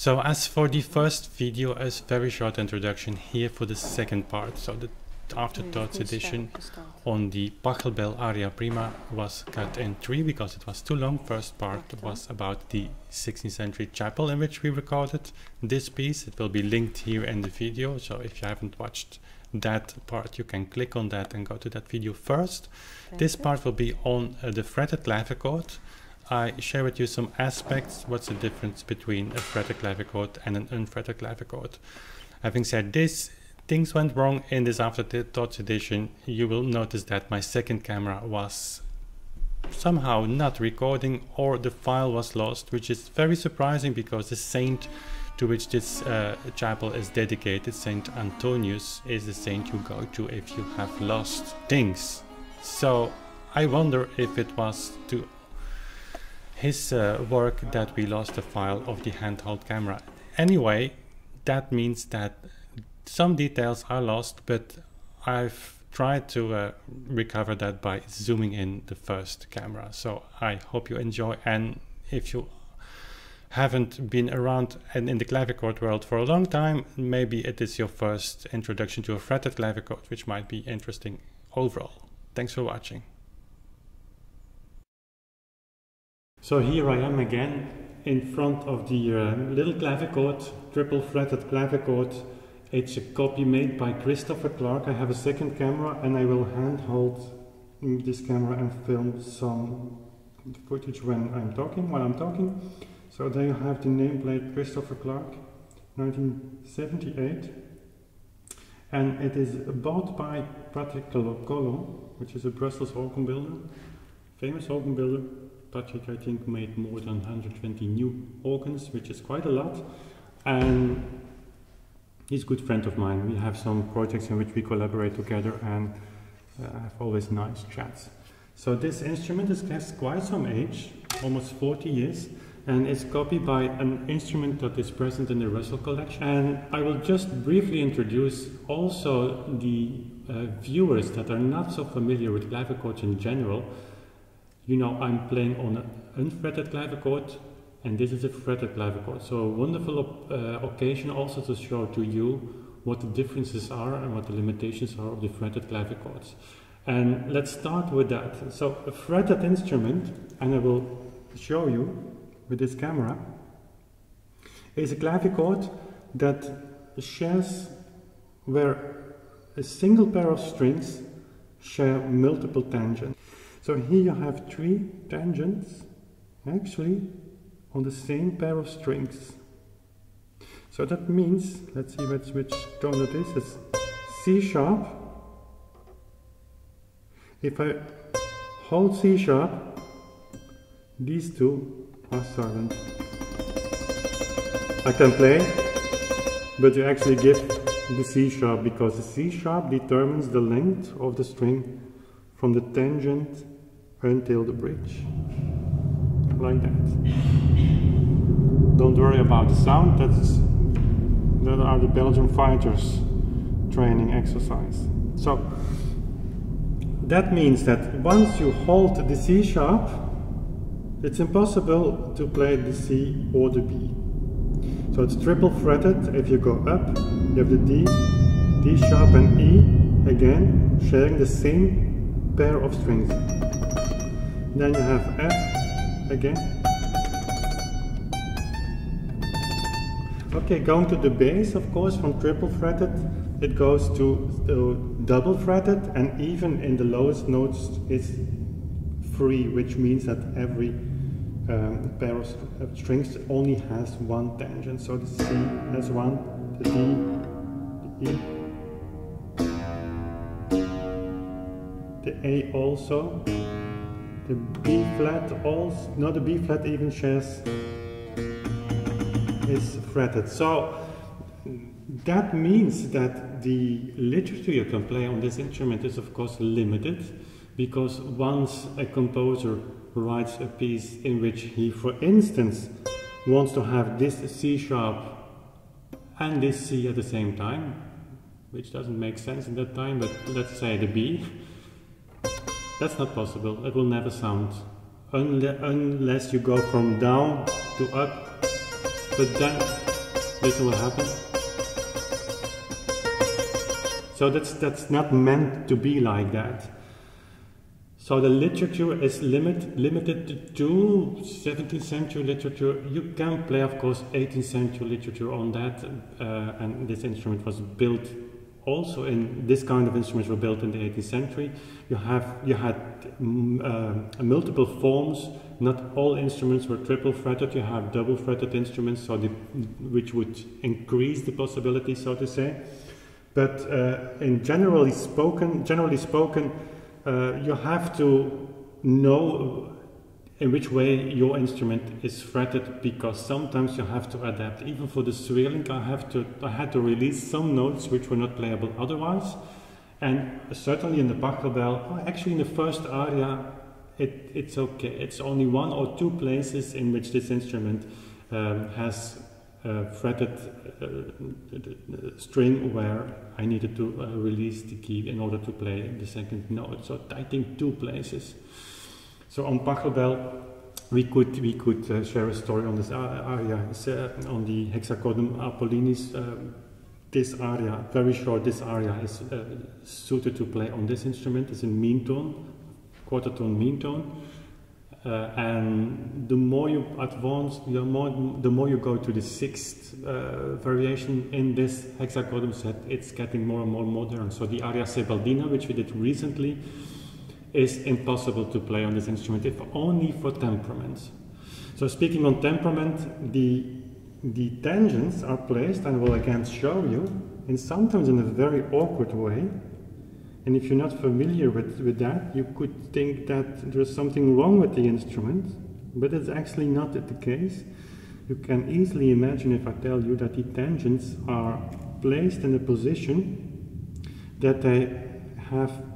So as for the first video, a very short introduction here for the second part. So the afterthoughts edition on the Pachelbel Aria Prima was cut in three because it was too long. First part was about the 16th century chapel in which we recorded this piece. It will be linked here in the video. So if you haven't watched that part, you can click on that and go to that video first. This part will be on uh, the fretted clavichord. I share with you some aspects. What's the difference between a fretted clavichord and an unfretted clavichord? Having said this, things went wrong in this afterthoughts edition. You will notice that my second camera was somehow not recording or the file was lost, which is very surprising because the saint to which this uh, chapel is dedicated, Saint Antonius, is the saint you go to if you have lost things. So I wonder if it was to his uh, work that we lost the file of the handheld camera. Anyway, that means that some details are lost, but I've tried to uh, recover that by zooming in the first camera. So I hope you enjoy and if you haven't been around and in the clavichord world for a long time, maybe it is your first introduction to a fretted clavichord, which might be interesting overall. Thanks for watching. So here I am again in front of the uh, little clavichord, triple fretted clavichord. It's a copy made by Christopher Clarke. I have a second camera and I will hand hold this camera and film some footage when I'm talking, while I'm talking. So there you have the nameplate Christopher Clarke, 1978. And it is bought by Patrick Collon, which is a Brussels organ builder, famous organ builder. Patrick, I think, made more than 120 new organs, which is quite a lot. And he's a good friend of mine. We have some projects in which we collaborate together and uh, have always nice chats. So this instrument has quite some age, almost 40 years, and it's copied by an instrument that is present in the Russell collection. And I will just briefly introduce also the uh, viewers that are not so familiar with clavichords in general you know, I'm playing on an unfretted clavichord and this is a fretted clavichord. So a wonderful uh, occasion also to show to you what the differences are and what the limitations are of the fretted clavichords. And let's start with that. So a fretted instrument, and I will show you with this camera, is a clavichord that shares where a single pair of strings share multiple tangents. So here you have three tangents actually on the same pair of strings. So that means, let's see which, which tone it is, it's C sharp. If I hold C sharp, these two are silent. I can play, but you actually give the C sharp because the C sharp determines the length of the string from the tangent until the bridge. Like that. Don't worry about the sound, that's that are the Belgian fighters training exercise. So that means that once you hold the C sharp, it's impossible to play the C or the B. So it's triple fretted. If you go up, you have the D, D sharp and E, again sharing the same pair of strings. Then you have F again. Okay, going to the bass, of course, from triple fretted, it goes to, to double fretted, and even in the lowest notes, it's free, which means that every um, pair of strings only has one tangent. So the C has one, the D, the E, the A also, the B flat also, not the B flat even shares is fretted. So that means that the literature you can play on this instrument is of course limited because once a composer writes a piece in which he for instance wants to have this C sharp and this C at the same time which doesn't make sense in that time but let's say the B that's not possible. It will never sound. Unle unless you go from down to up. But then this will happen. So that's, that's not meant to be like that. So the literature is limit, limited to 17th century literature. You can play, of course, 18th century literature on that, uh, and this instrument was built also in this kind of instruments were built in the 18th century. You have you had mm, uh, multiple forms. Not all instruments were triple fretted. You have double fretted instruments, so the, which would increase the possibility, so to say. But uh, in generally spoken, generally spoken, uh, you have to know in which way your instrument is fretted because sometimes you have to adapt. Even for the Sweelinck, I have to I had to release some notes which were not playable otherwise. And certainly in the Pachelbel, actually in the first aria, it, it's okay. It's only one or two places in which this instrument um, has uh, fretted uh, string where I needed to uh, release the key in order to play the second note. So I think two places. So on Pachelbel, we could we could uh, share a story on this aria uh, on the hexachordum Apollinis. Uh, this aria, very short. This aria is uh, suited to play on this instrument. It's in mean tone, quarter tone mean tone. Uh, and the more you advance, the more, the more you go to the sixth uh, variation in this hexachordum set, it's getting more and more modern. So the aria Sebaldina, which we did recently, is impossible to play on this instrument, if only for temperaments. So speaking on temperament, the, the tangents are placed, and will again show you, and sometimes in a very awkward way. And if you're not familiar with, with that, you could think that there's something wrong with the instrument, but it's actually not the case. You can easily imagine if I tell you that the tangents are placed in a position that they have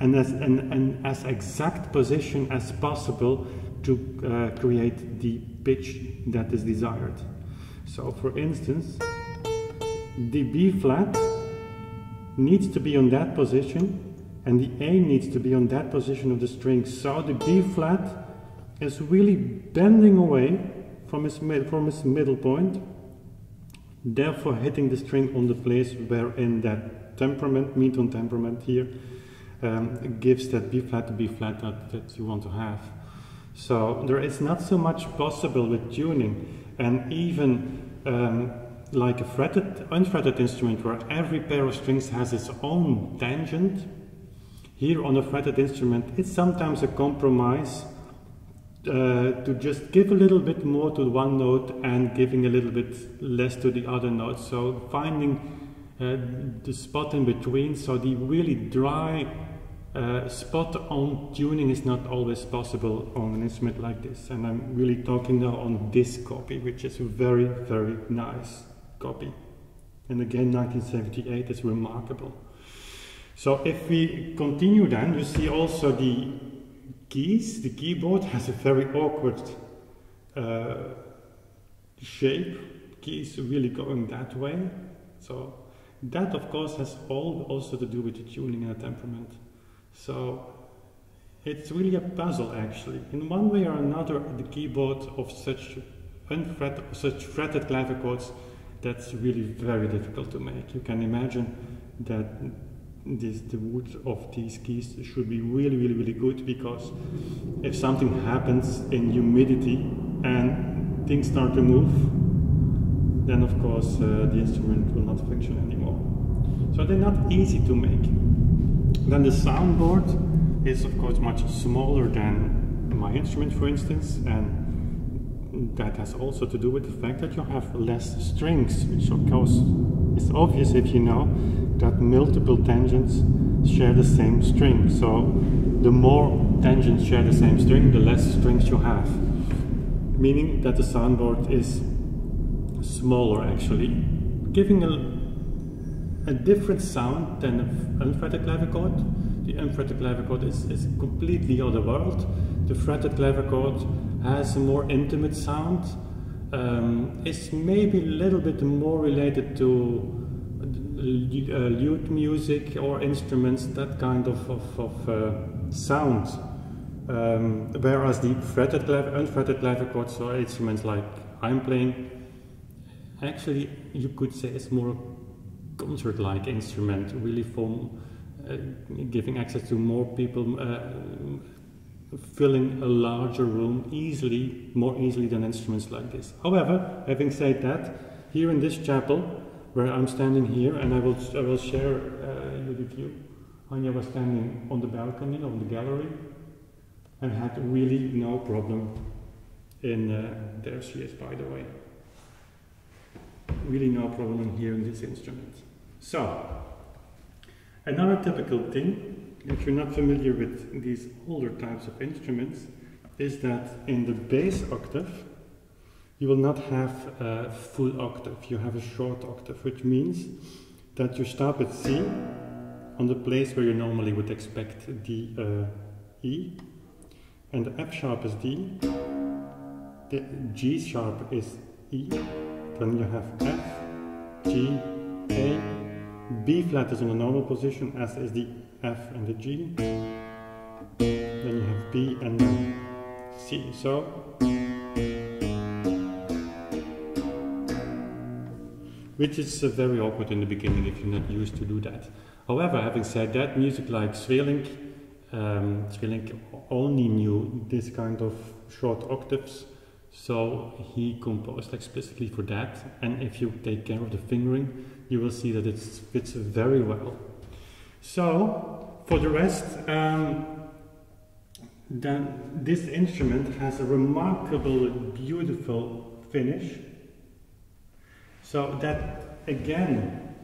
and as, an, an as exact position as possible to uh, create the pitch that is desired. So for instance, the B flat needs to be on that position and the A needs to be on that position of the string. So the B flat is really bending away from its, from its middle point, therefore hitting the string on the place where in that temperament, mean tone temperament here, um, gives that B flat to B flat that, that you want to have. So there is not so much possible with tuning and even um, like a fretted, unfretted instrument where every pair of strings has its own tangent, here on a fretted instrument it's sometimes a compromise uh, to just give a little bit more to one note and giving a little bit less to the other note. So finding the spot in between, so the really dry uh, spot on tuning is not always possible on an instrument like this. And I'm really talking now on this copy which is a very very nice copy. And again 1978 is remarkable. So if we continue then you see also the keys. The keyboard has a very awkward uh, shape. Keys really going that way. So that of course has all also to do with the tuning and the temperament so it's really a puzzle actually. In one way or another, the keyboard of such unfret, such fretted clavichords, that's really very difficult to make. You can imagine that this, the wood of these keys should be really, really, really good because if something happens in humidity and things start to move, then of course uh, the instrument will not function anymore. So they're not easy to make. Then the soundboard is of course much smaller than my instrument for instance and that has also to do with the fact that you have less strings which of course is obvious if you know that multiple tangents share the same string so the more tangents share the same string the less strings you have meaning that the soundboard is smaller actually giving a a different sound than the unfretted clavichord. The unfretted clavichord is, is completely other world. The fretted clavichord has a more intimate sound. Um, it's maybe a little bit more related to uh, lute music or instruments, that kind of, of, of uh, sound. Um, whereas the fretted unfretted clavichords or instruments like I'm playing actually you could say it's more concert-like instrument, really for uh, giving access to more people, uh, filling a larger room easily, more easily than instruments like this. However, having said that, here in this chapel, where I'm standing here, and I will, I will share uh, you. Anya was standing on the balcony, on the gallery, and had really no problem in, uh, there she is by the way, really no problem in hearing this instrument. So, another typical thing, if you're not familiar with these older types of instruments, is that in the bass octave, you will not have a full octave, you have a short octave, which means that you stop at C on the place where you normally would expect D, uh, E, and the F sharp is D, the G sharp is E, then you have F, G, A, B flat is in a normal position, as is the F and the G, then you have B and then C. So, which is uh, very awkward in the beginning if you're not used to do that. However, having said that, music like Sweelinck, um, only knew this kind of short octaves, so he composed explicitly for that. And if you take care of the fingering, you will see that it fits very well. So, for the rest, um, then this instrument has a remarkable, beautiful finish. So that again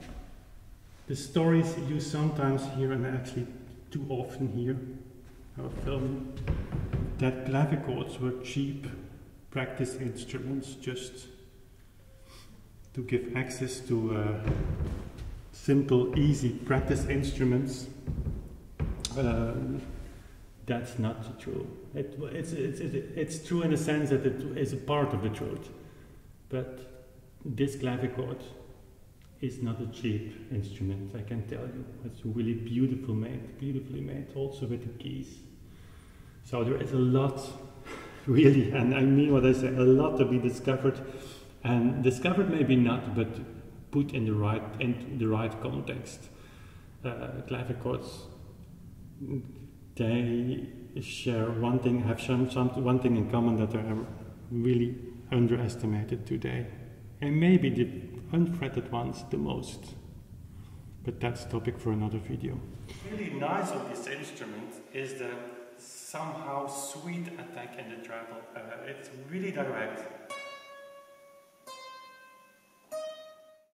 the stories you sometimes hear, and actually too often hear, film, that clavichords were cheap practice instruments just to give access to uh, simple, easy practice instruments. Uh, that's not true. It, it's, it's, it's, true in the sense that it is a part of the truth. But this clavichord is not a cheap instrument, I can tell you. It's really beautiful made, beautifully made, also with the keys. So there is a lot, really, and I mean what I say, a lot to be discovered, and discovered maybe not, but put in the right in the right context. Uh, clavichords, they share one thing, have some, some one thing in common that are really underestimated today, and maybe the unfretted ones the most. But that's topic for another video. Really nice of this instrument is the somehow sweet attack in the treble. Uh, it's really direct.